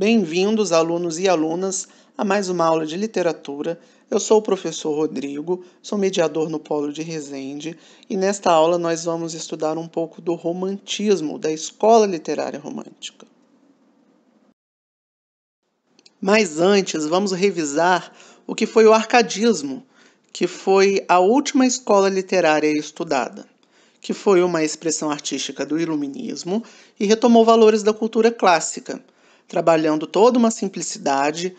Bem-vindos, alunos e alunas, a mais uma aula de literatura. Eu sou o professor Rodrigo, sou mediador no Polo de Resende e nesta aula nós vamos estudar um pouco do romantismo, da escola literária romântica. Mas antes, vamos revisar o que foi o arcadismo, que foi a última escola literária estudada, que foi uma expressão artística do iluminismo e retomou valores da cultura clássica trabalhando toda uma simplicidade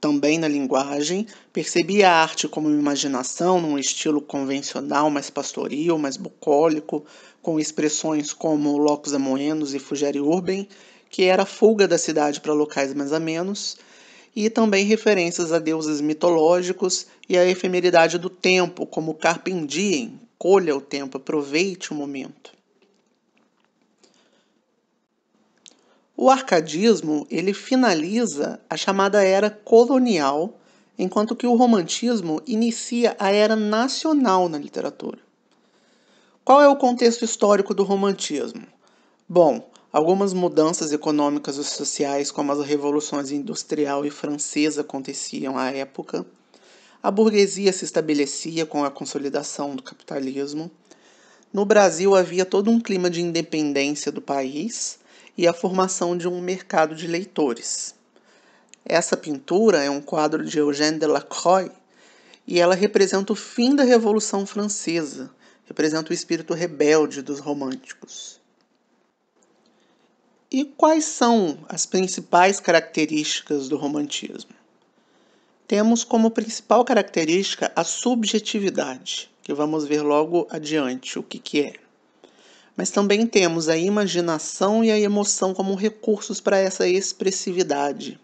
também na linguagem, percebia a arte como imaginação num estilo convencional, mais pastoril, mais bucólico, com expressões como locus amoenos e fugere urbem, que era a fuga da cidade para locais mais amenos, e também referências a deuses mitológicos e a efemeridade do tempo, como carpe diem, colha o tempo, aproveite o momento. O arcadismo ele finaliza a chamada era colonial, enquanto que o romantismo inicia a era nacional na literatura. Qual é o contexto histórico do romantismo? Bom, algumas mudanças econômicas e sociais, como as revoluções industrial e francesa, aconteciam à época. A burguesia se estabelecia com a consolidação do capitalismo. No Brasil havia todo um clima de independência do país e a formação de um mercado de leitores. Essa pintura é um quadro de Eugène Delacroix e ela representa o fim da Revolução Francesa, representa o espírito rebelde dos românticos. E quais são as principais características do romantismo? Temos como principal característica a subjetividade, que vamos ver logo adiante o que, que é mas também temos a imaginação e a emoção como recursos para essa expressividade.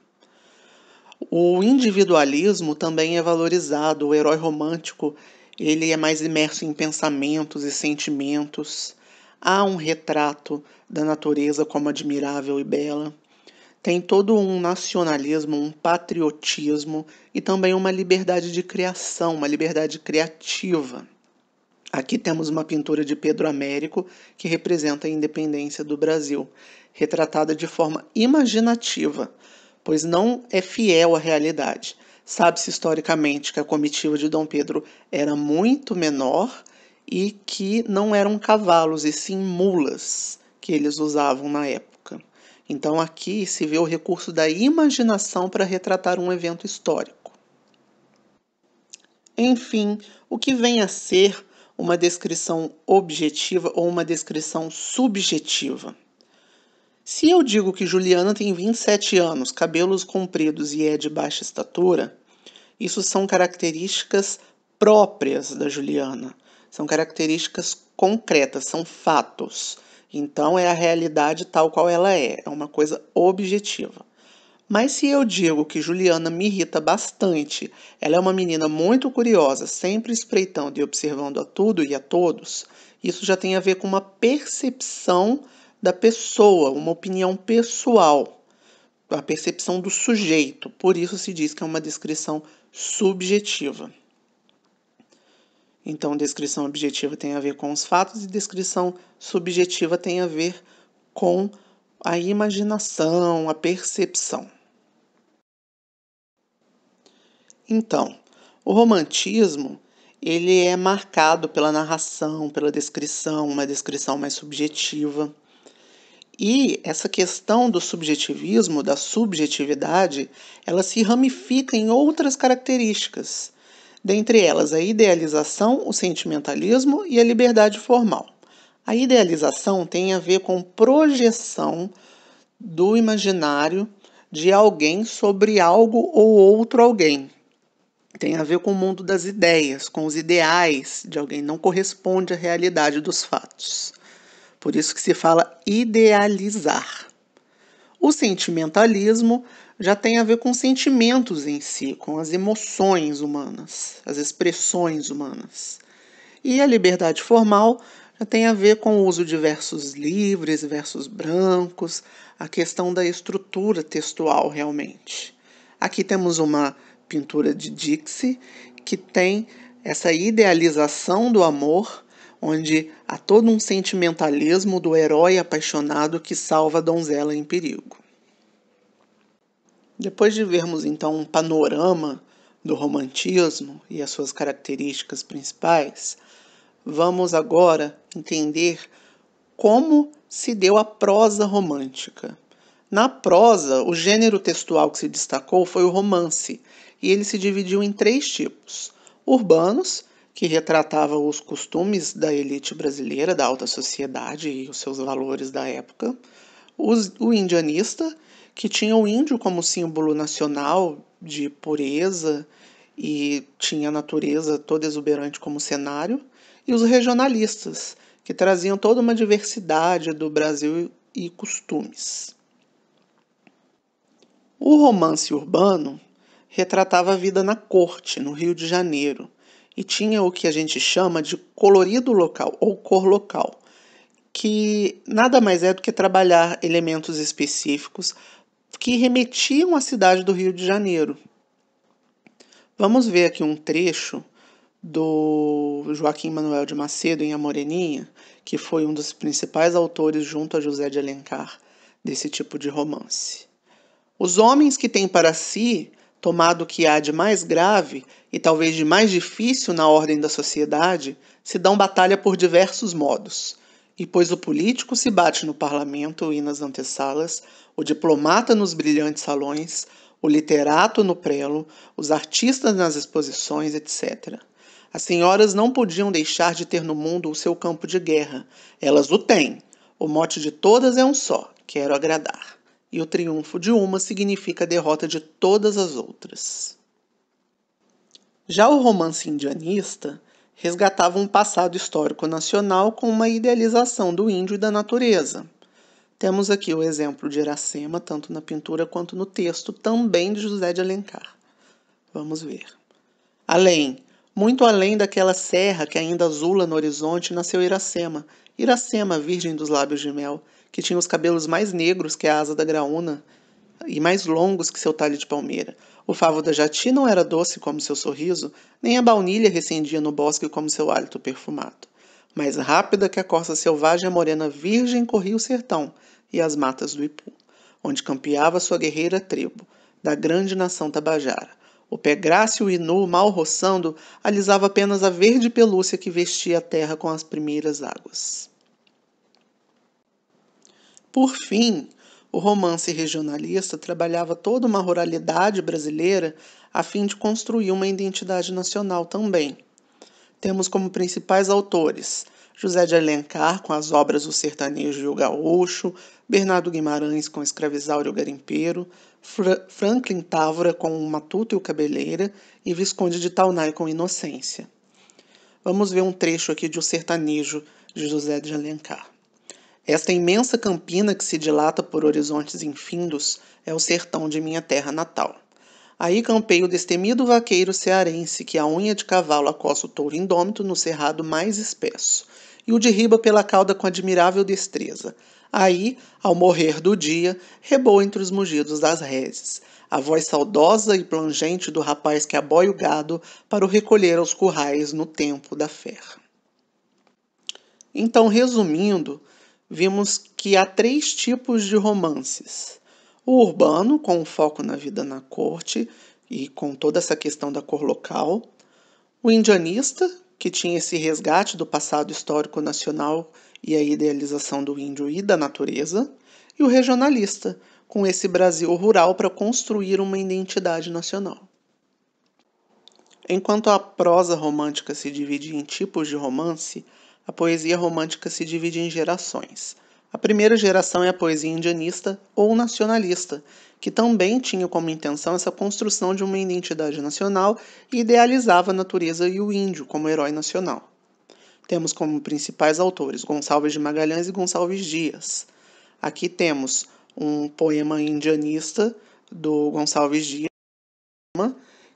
O individualismo também é valorizado, o herói romântico ele é mais imerso em pensamentos e sentimentos. Há um retrato da natureza como admirável e bela. Tem todo um nacionalismo, um patriotismo e também uma liberdade de criação, uma liberdade criativa. Aqui temos uma pintura de Pedro Américo que representa a independência do Brasil, retratada de forma imaginativa, pois não é fiel à realidade. Sabe-se historicamente que a comitiva de Dom Pedro era muito menor e que não eram cavalos e sim mulas que eles usavam na época. Então aqui se vê o recurso da imaginação para retratar um evento histórico. Enfim, o que vem a ser uma descrição objetiva ou uma descrição subjetiva. Se eu digo que Juliana tem 27 anos, cabelos compridos e é de baixa estatura, isso são características próprias da Juliana. São características concretas, são fatos. Então é a realidade tal qual ela é, é uma coisa objetiva. Mas se eu digo que Juliana me irrita bastante, ela é uma menina muito curiosa, sempre espreitando e observando a tudo e a todos, isso já tem a ver com uma percepção da pessoa, uma opinião pessoal, a percepção do sujeito. Por isso se diz que é uma descrição subjetiva. Então, descrição objetiva tem a ver com os fatos e descrição subjetiva tem a ver com a imaginação, a percepção. Então, o romantismo ele é marcado pela narração, pela descrição, uma descrição mais subjetiva. E essa questão do subjetivismo, da subjetividade, ela se ramifica em outras características, dentre elas a idealização, o sentimentalismo e a liberdade formal. A idealização tem a ver com projeção do imaginário de alguém sobre algo ou outro alguém tem a ver com o mundo das ideias, com os ideais de alguém, não corresponde à realidade dos fatos. Por isso que se fala idealizar. O sentimentalismo já tem a ver com sentimentos em si, com as emoções humanas, as expressões humanas. E a liberdade formal já tem a ver com o uso de versos livres, versos brancos, a questão da estrutura textual realmente. Aqui temos uma pintura de Dixie, que tem essa idealização do amor, onde há todo um sentimentalismo do herói apaixonado que salva a donzela em perigo. Depois de vermos então um panorama do romantismo e as suas características principais, vamos agora entender como se deu a prosa romântica. Na prosa, o gênero textual que se destacou foi o romance, e ele se dividiu em três tipos: urbanos, que retratava os costumes da elite brasileira, da alta sociedade e os seus valores da época, o indianista, que tinha o índio como símbolo nacional de pureza e tinha a natureza toda exuberante como cenário, e os regionalistas, que traziam toda uma diversidade do Brasil e costumes. O romance urbano retratava a vida na corte, no Rio de Janeiro, e tinha o que a gente chama de colorido local ou cor local, que nada mais é do que trabalhar elementos específicos que remetiam à cidade do Rio de Janeiro. Vamos ver aqui um trecho do Joaquim Manuel de Macedo em A Moreninha, que foi um dos principais autores junto a José de Alencar desse tipo de romance. Os homens que têm para si tomado o que há de mais grave e talvez de mais difícil na ordem da sociedade, se dão batalha por diversos modos. E pois o político se bate no parlamento e nas antessalas, o diplomata nos brilhantes salões, o literato no prelo, os artistas nas exposições, etc. As senhoras não podiam deixar de ter no mundo o seu campo de guerra. Elas o têm. O mote de todas é um só: quero agradar. E o triunfo de uma significa a derrota de todas as outras. Já o romance indianista resgatava um passado histórico nacional com uma idealização do índio e da natureza. Temos aqui o exemplo de Iracema, tanto na pintura quanto no texto, também de José de Alencar. Vamos ver. Além, muito além daquela serra que ainda azula no horizonte, nasceu Iracema. Iracema, virgem dos lábios de mel, que tinha os cabelos mais negros que a asa da graúna e mais longos que seu talho de palmeira. O favo da jati não era doce como seu sorriso, nem a baunilha recendia no bosque como seu hálito perfumado. Mais rápida que a corça selvagem, a morena virgem corria o sertão e as matas do Ipu, onde campeava sua guerreira tribo, da grande nação tabajara. O pé grácil e nu, mal roçando, alisava apenas a verde pelúcia que vestia a terra com as primeiras águas. Por fim, o romance regionalista trabalhava toda uma ruralidade brasileira a fim de construir uma identidade nacional também. Temos como principais autores José de Alencar com as obras O Sertanejo e o Gaúcho, Bernardo Guimarães com Escravizauro e o Garimpeiro, Fra Franklin Távora com o Matuto e o Cabeleira e Visconde de Taunay com Inocência. Vamos ver um trecho aqui de O Sertanejo de José de Alencar. Esta imensa campina que se dilata por horizontes infindos é o sertão de minha terra natal. Aí campei o destemido vaqueiro cearense que a unha de cavalo acossa o touro indômito no cerrado mais espesso, e o derriba pela cauda com admirável destreza. Aí, ao morrer do dia, rebou entre os mugidos das reses, a voz saudosa e plangente do rapaz que aboia o gado para o recolher aos currais no tempo da ferra. Então, resumindo, vimos que há três tipos de romances. O urbano, com foco na vida na corte e com toda essa questão da cor local. O indianista, que tinha esse resgate do passado histórico nacional e a idealização do índio e da natureza. E o regionalista, com esse Brasil rural para construir uma identidade nacional. Enquanto a prosa romântica se divide em tipos de romance, a poesia romântica se divide em gerações. A primeira geração é a poesia indianista ou nacionalista, que também tinha como intenção essa construção de uma identidade nacional e idealizava a natureza e o índio como herói nacional. Temos como principais autores Gonçalves de Magalhães e Gonçalves Dias. Aqui temos um poema indianista do Gonçalves Dias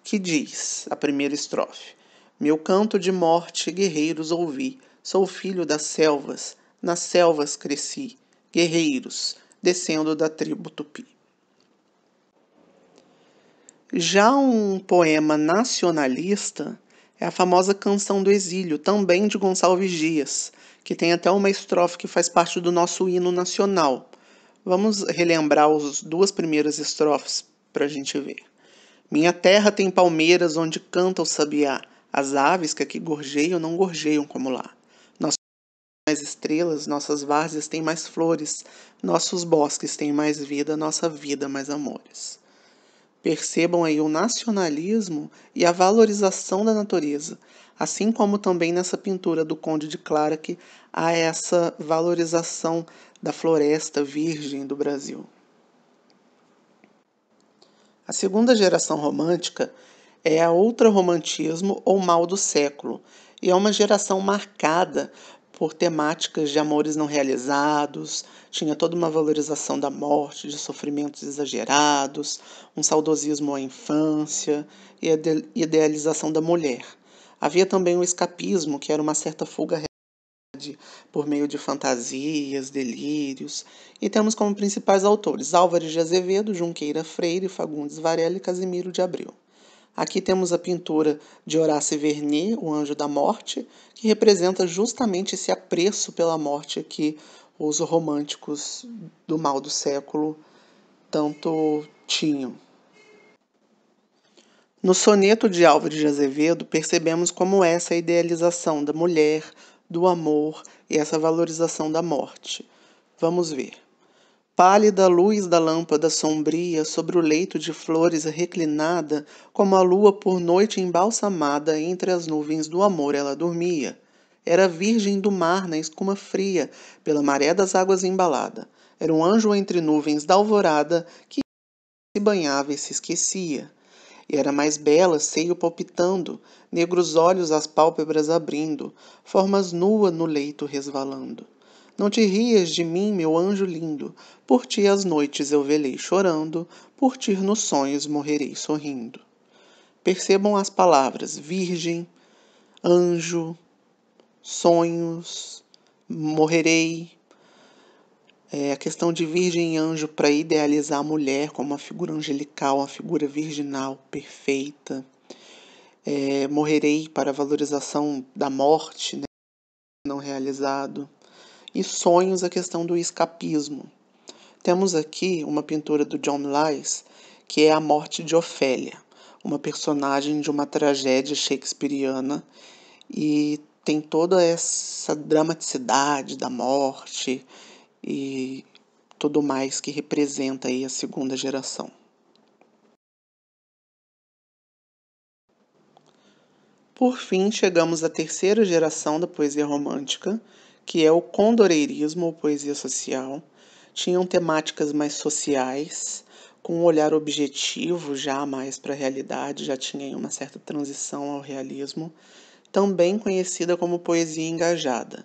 que diz, a primeira estrofe: Meu canto de morte, guerreiros, ouvi Sou filho das selvas, nas selvas cresci, guerreiros, descendo da tribo tupi. Já um poema nacionalista é a famosa Canção do Exílio, também de Gonçalves Dias, que tem até uma estrofe que faz parte do nosso hino nacional. Vamos relembrar as duas primeiras estrofes para a gente ver. Minha terra tem palmeiras onde canta o sabiá. As aves que aqui gorjeiam não gorjeiam como lá. Mais estrelas, nossas várzeas têm mais flores, nossos bosques têm mais vida, nossa vida mais amores. Percebam aí o nacionalismo e a valorização da natureza, assim como também nessa pintura do Conde de Clarac há essa valorização da floresta virgem do Brasil. A segunda geração romântica é a ultra-romantismo ou mal do século, e é uma geração marcada por temáticas de amores não realizados, tinha toda uma valorização da morte, de sofrimentos exagerados, um saudosismo à infância e a idealização da mulher. Havia também o escapismo, que era uma certa fuga por meio de fantasias, delírios, e temos como principais autores Álvares de Azevedo, Junqueira Freire, Fagundes Varela e Casimiro de Abreu. Aqui temos a pintura de Horácio Vernet, O Anjo da Morte, que representa justamente esse apreço pela morte que os românticos do mal do século tanto tinham. No soneto de Álvares de Azevedo, percebemos como essa idealização da mulher, do amor e essa valorização da morte. Vamos ver. Pálida luz da lâmpada sombria sobre o leito de flores reclinada, como a lua por noite embalsamada, entre as nuvens do amor ela dormia. Era virgem do mar na escuma fria, pela maré das águas embalada. Era um anjo entre nuvens da alvorada que se banhava e se esquecia. E era mais bela, seio palpitando, negros olhos as pálpebras abrindo, formas nua no leito resvalando. Não te rias de mim, meu anjo lindo, por ti as noites eu velei chorando, por ti nos sonhos morrerei sorrindo. Percebam as palavras virgem, anjo, sonhos, morrerei. É a questão de virgem e anjo para idealizar a mulher como uma figura angelical, uma figura virginal perfeita. É, morrerei para valorização da morte, né? não realizado e sonhos a questão do escapismo. Temos aqui uma pintura do John Lys, que é a morte de Ofélia, uma personagem de uma tragédia shakespeariana e tem toda essa dramaticidade da morte e tudo mais que representa aí a segunda geração. Por fim, chegamos à terceira geração da poesia romântica, que é o condoreirismo ou poesia social. Tinham temáticas mais sociais, com um olhar objetivo já mais para a realidade, já tinha uma certa transição ao realismo, também conhecida como poesia engajada.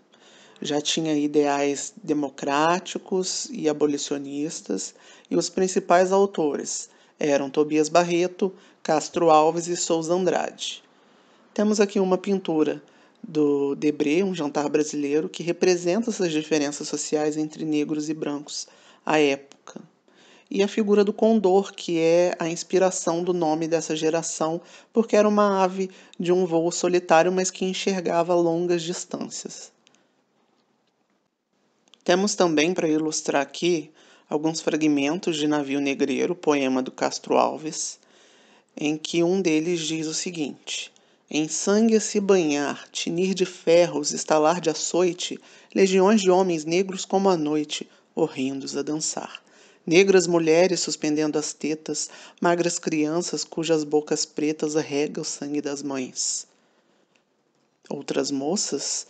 Já tinha ideais democráticos e abolicionistas, e os principais autores eram Tobias Barreto, Castro Alves e Souza Andrade. Temos aqui uma pintura do Debré, um jantar brasileiro, que representa essas diferenças sociais entre negros e brancos à época. E a figura do condor, que é a inspiração do nome dessa geração, porque era uma ave de um voo solitário, mas que enxergava longas distâncias. Temos também para ilustrar aqui alguns fragmentos de Navio Negreiro, poema do Castro Alves, em que um deles diz o seguinte: em sangue a se banhar, tinir de ferros, estalar de açoite, legiões de homens negros como a noite, horrendos a dançar. Negras mulheres suspendendo as tetas, magras crianças cujas bocas pretas arrega o sangue das mães. Outras moças,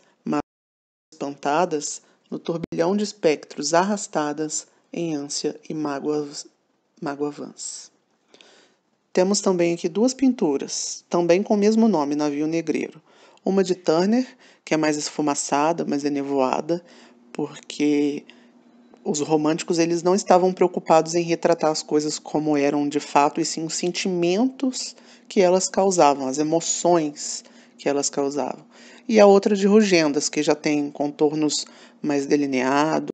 espantadas, no turbilhão de espectros arrastadas em ânsia e mágoa, mágoa vãs. Temos também aqui duas pinturas, também com o mesmo nome, Navio Negreiro. Uma de Turner, que é mais esfumaçada, mais enevoada, porque os românticos eles não estavam preocupados em retratar as coisas como eram de fato, e sim os sentimentos que elas causavam, as emoções que elas causavam. E a outra de Rugendas, que já tem contornos mais delineados,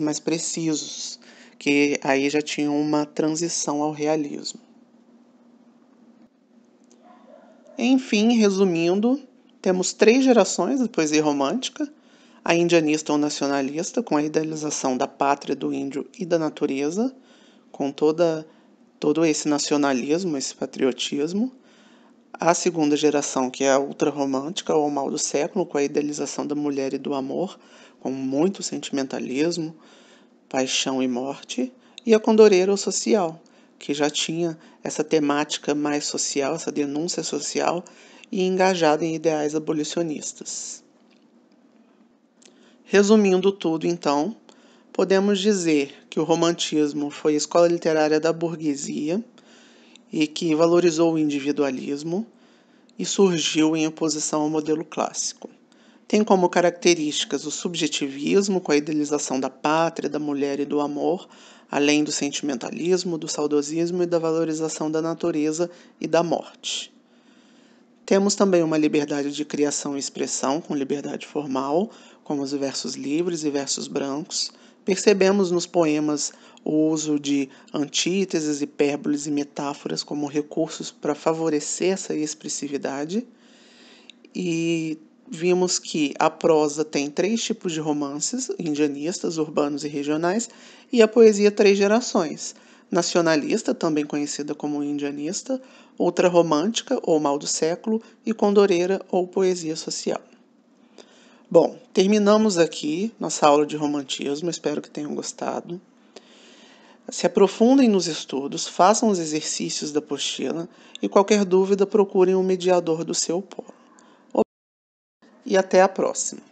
mais precisos, que aí já tinha uma transição ao realismo. Enfim, resumindo, temos três gerações da poesia romântica: a indianista ou nacionalista, com a idealização da pátria, do índio e da natureza, com toda todo esse nacionalismo, esse patriotismo. A segunda geração, que é a ultrarromântica, ou mal do século, com a idealização da mulher e do amor, com muito sentimentalismo, paixão e morte. E a condoreira, ou social, que já tinha essa temática mais social, essa denúncia social, e engajada em ideais abolicionistas. Resumindo tudo, então, podemos dizer que o romantismo foi a escola literária da burguesia e que valorizou o individualismo e surgiu em oposição ao modelo clássico. Tem como características o subjetivismo, com a idealização da pátria, da mulher e do amor, além do sentimentalismo, do saudosismo e da valorização da natureza e da morte. Temos também uma liberdade de criação e expressão, com liberdade formal, como os versos livres e versos brancos, Percebemos nos poemas o uso de antíteses, hipérboles e metáforas como recursos para favorecer essa expressividade. E vimos que a prosa tem três tipos de romances: indianistas, urbanos e regionais, e a poesia três gerações: nacionalista, também conhecida como indianista, ultrarromântica ou mal do século, e condoreira ou poesia social. Bom, terminamos aqui nossa aula de romantismo, espero que tenham gostado. Se aprofundem nos estudos, façam os exercícios da apostila e qualquer dúvida procurem o mediador do seu polo. E até a próxima!